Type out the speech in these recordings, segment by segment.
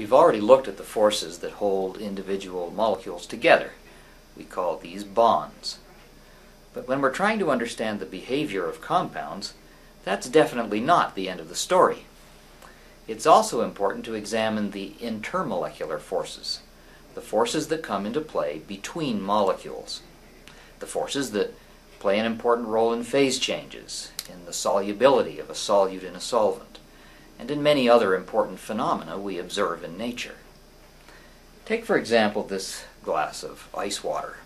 We've already looked at the forces that hold individual molecules together. We call these bonds. But when we're trying to understand the behavior of compounds, that's definitely not the end of the story. It's also important to examine the intermolecular forces, the forces that come into play between molecules, the forces that play an important role in phase changes, in the solubility of a solute in a solvent, and in many other important phenomena we observe in nature. Take, for example, this glass of ice water.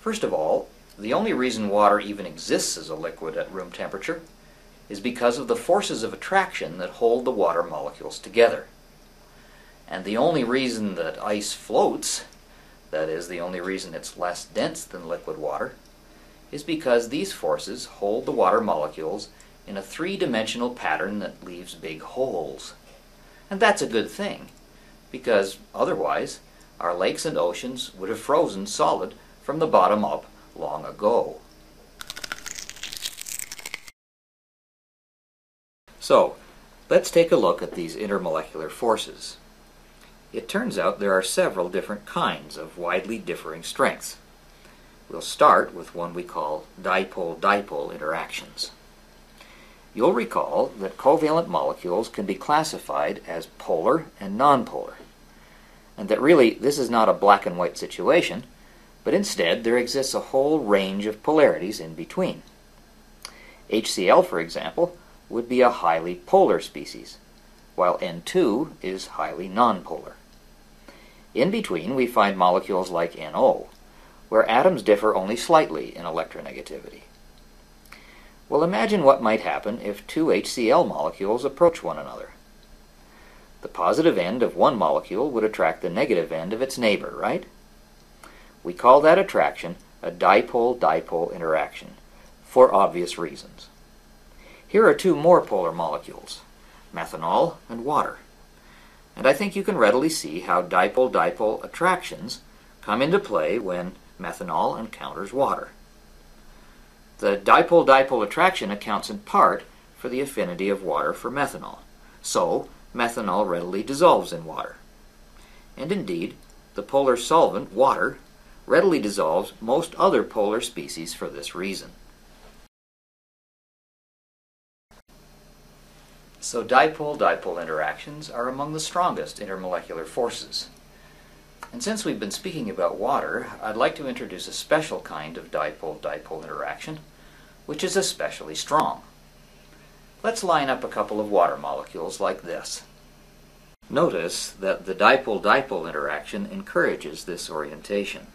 First of all, the only reason water even exists as a liquid at room temperature is because of the forces of attraction that hold the water molecules together. And the only reason that ice floats, that is, the only reason it's less dense than liquid water, is because these forces hold the water molecules in a three-dimensional pattern that leaves big holes. And that's a good thing, because otherwise our lakes and oceans would have frozen solid from the bottom up long ago. So, let's take a look at these intermolecular forces. It turns out there are several different kinds of widely differing strengths. We'll start with one we call dipole-dipole interactions. You'll recall that covalent molecules can be classified as polar and nonpolar, and that really this is not a black and white situation, but instead there exists a whole range of polarities in between. HCl, for example, would be a highly polar species, while N2 is highly nonpolar. In between, we find molecules like NO, where atoms differ only slightly in electronegativity. Well, imagine what might happen if two HCl molecules approach one another. The positive end of one molecule would attract the negative end of its neighbor, right? We call that attraction a dipole-dipole interaction, for obvious reasons. Here are two more polar molecules, methanol and water. And I think you can readily see how dipole-dipole attractions come into play when methanol encounters water. The dipole-dipole attraction accounts in part for the affinity of water for methanol. So, methanol readily dissolves in water. And indeed, the polar solvent, water, readily dissolves most other polar species for this reason. So dipole-dipole interactions are among the strongest intermolecular forces. And since we've been speaking about water, I'd like to introduce a special kind of dipole-dipole interaction, which is especially strong. Let's line up a couple of water molecules like this. Notice that the dipole-dipole interaction encourages this orientation.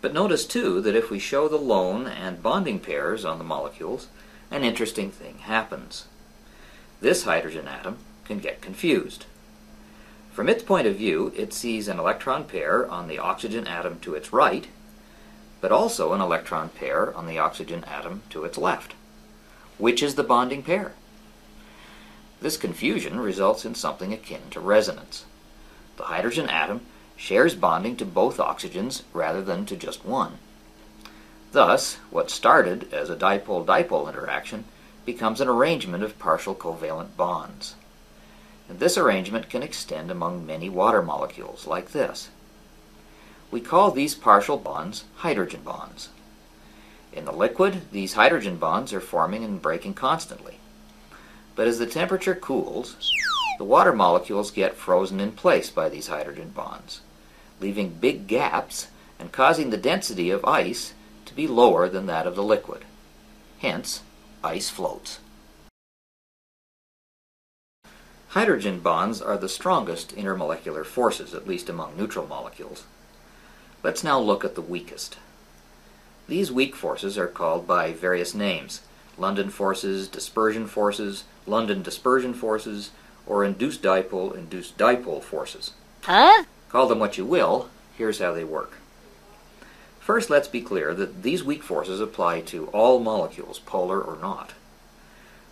But notice too that if we show the lone and bonding pairs on the molecules, an interesting thing happens. This hydrogen atom can get confused. From its point of view, it sees an electron pair on the oxygen atom to its right, but also an electron pair on the oxygen atom to its left. Which is the bonding pair? This confusion results in something akin to resonance. The hydrogen atom shares bonding to both oxygens rather than to just one. Thus, what started as a dipole-dipole interaction becomes an arrangement of partial covalent bonds. And this arrangement can extend among many water molecules, like this. We call these partial bonds hydrogen bonds. In the liquid, these hydrogen bonds are forming and breaking constantly. But as the temperature cools, the water molecules get frozen in place by these hydrogen bonds, leaving big gaps and causing the density of ice to be lower than that of the liquid. Hence, ice floats. Hydrogen bonds are the strongest intermolecular forces, at least among neutral molecules. Let's now look at the weakest. These weak forces are called by various names. London forces, dispersion forces, London dispersion forces, or induced dipole, induced dipole forces. Huh? Call them what you will, here's how they work. First, let's be clear that these weak forces apply to all molecules, polar or not.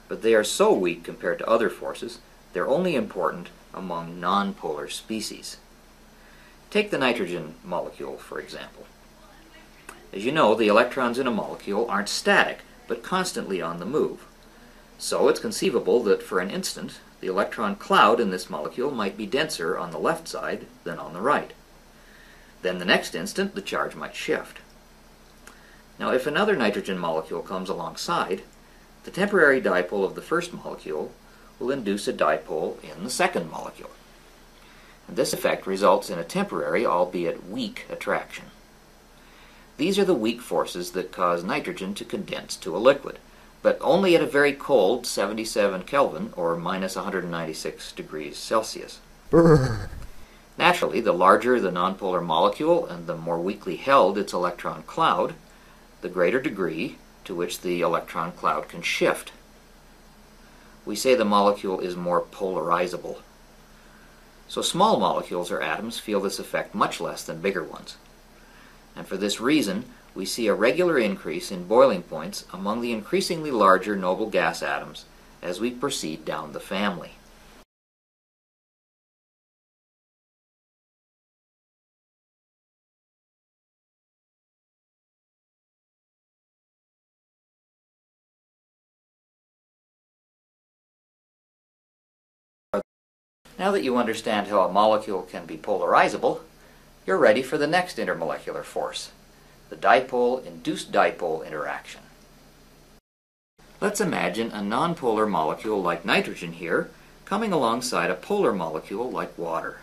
But they are so weak compared to other forces they're only important among nonpolar species. Take the nitrogen molecule, for example. As you know, the electrons in a molecule aren't static, but constantly on the move. So it's conceivable that for an instant, the electron cloud in this molecule might be denser on the left side than on the right. Then the next instant, the charge might shift. Now, if another nitrogen molecule comes alongside, the temporary dipole of the first molecule will induce a dipole in the second molecule. And this effect results in a temporary, albeit weak, attraction. These are the weak forces that cause nitrogen to condense to a liquid, but only at a very cold 77 Kelvin or minus 196 degrees Celsius. Brr. Naturally, the larger the nonpolar molecule and the more weakly held its electron cloud, the greater degree to which the electron cloud can shift. We say the molecule is more polarizable. So small molecules or atoms feel this effect much less than bigger ones. And for this reason, we see a regular increase in boiling points among the increasingly larger noble gas atoms as we proceed down the family. Now that you understand how a molecule can be polarizable, you're ready for the next intermolecular force, the dipole-induced dipole interaction. Let's imagine a nonpolar molecule like nitrogen here coming alongside a polar molecule like water.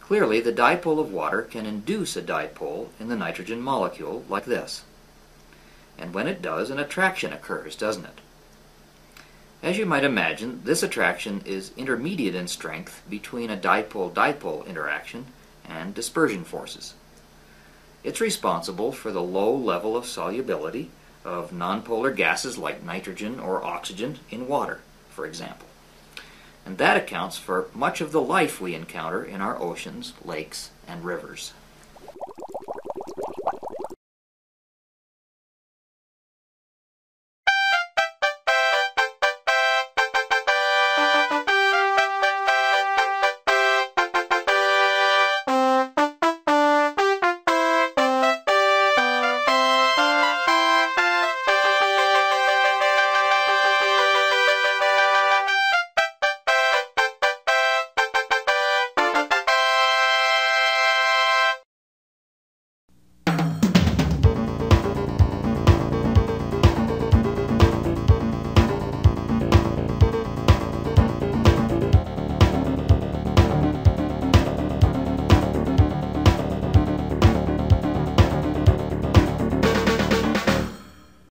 Clearly, the dipole of water can induce a dipole in the nitrogen molecule like this. And when it does, an attraction occurs, doesn't it? As you might imagine, this attraction is intermediate in strength between a dipole-dipole interaction and dispersion forces. It's responsible for the low level of solubility of nonpolar gases like nitrogen or oxygen in water, for example. And that accounts for much of the life we encounter in our oceans, lakes, and rivers.